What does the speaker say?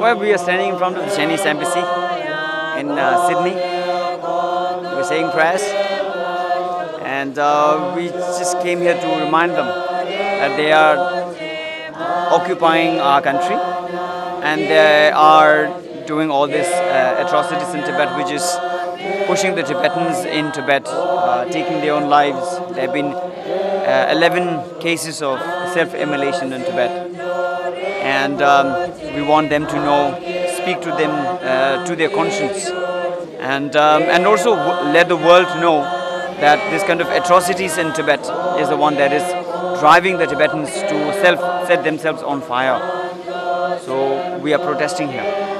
Well, we are standing in front of the Chinese embassy in uh, Sydney. We're saying prayers, and uh, we just came here to remind them that they are occupying our country and they are doing all these uh, atrocities in Tibet, which is pushing the Tibetans in Tibet, uh, taking their own lives. There have been uh, 11 cases of self-immolation in Tibet and um, we want them to know, speak to them, uh, to their conscience, and um, and also let the world know that this kind of atrocities in Tibet is the one that is driving the Tibetans to self set themselves on fire. So we are protesting here.